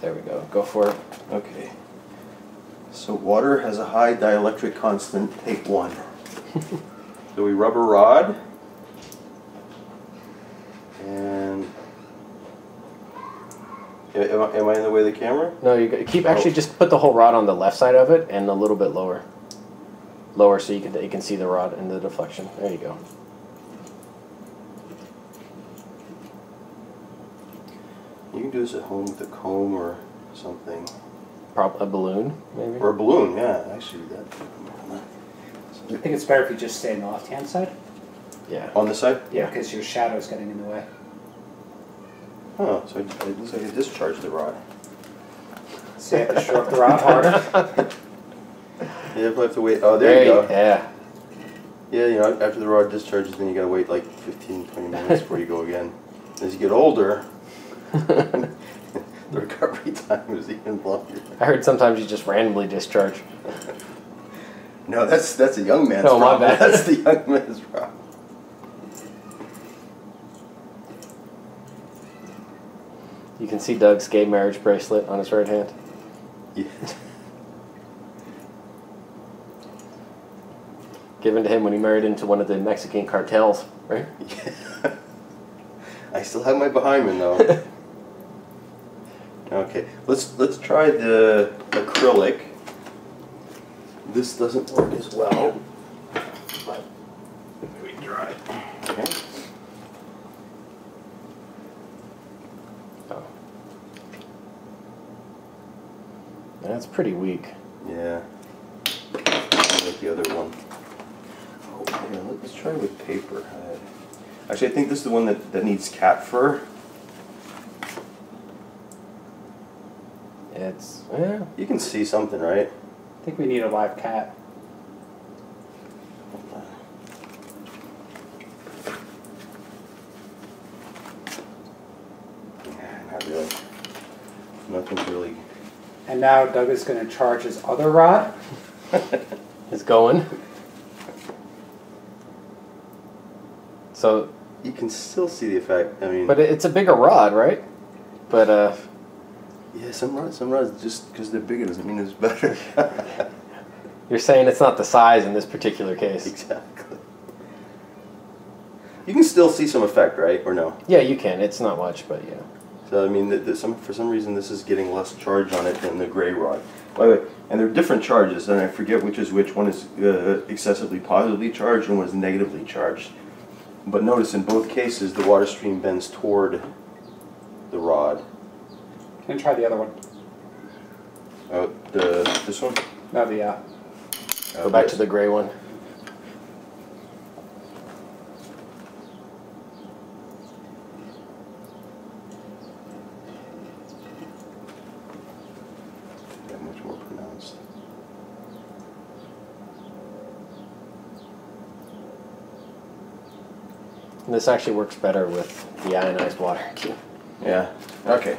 There we go. Go for it. Okay. So water has a high dielectric constant, take one. so we rub a rod. And am I, am I in the way of the camera? No, you keep actually just put the whole rod on the left side of it and a little bit lower. Lower so you can you can see the rod and the deflection. There you go. You can do this at home with a comb or something. Prob a balloon maybe. Or a balloon, yeah, I actually that. I think it's better if you just stay on the left-hand side. Yeah. On the side? Yeah, because your shadow's getting in the way. Oh, so it it looks like I discharged the rod. So you have to stroke the rod harder. You have to wait. Oh, there, you go. Yeah. Yeah, you know, after the rod discharges, then you gotta wait like 15, 20 minutes before you go again. As you get older, the recovery time is even longer. I heard sometimes you just randomly discharge. No, that's that's a young man's Oh, my problem. bad. That's the young man's problem. You can see Doug's gay marriage bracelet on his right hand. Yeah. Given to him when he married into one of the Mexican cartels, right? Yeah. I still have my behind me though. okay, let's let's try the acrylic. This doesn't work as well. But we try. Okay. Oh. That's pretty weak. Yeah. Like the other one. Oh, yeah, let's try with paper. Actually, I think this is the one that, that needs cat fur. It's yeah. You can see something, right? I think we need a live cat. Nah, Not really. Nothing's really. And now Doug is going to charge his other rod. It's going. So, You can still see the effect. I mean, but it's a bigger rod, right? But uh, yeah, some rods, some rods, just because they're bigger doesn't mean it's better. you're saying it's not the size in this particular case. exactly. You can still see some effect, right? Or no? Yeah, you can. It's not much, but yeah. So I mean, the, the, some for some reason this is getting less charge on it than the gray rod. By the way, and they're different charges, and I forget which is which. One is uh, excessively positively charged, and one is negatively charged. But notice in both cases the water stream bends toward the rod. Can you try the other one? Oh, the this one. No, the uh, Go back to the gray one. Yeah, much more pronounced. And this actually works better with the ionized water. Yeah. Okay.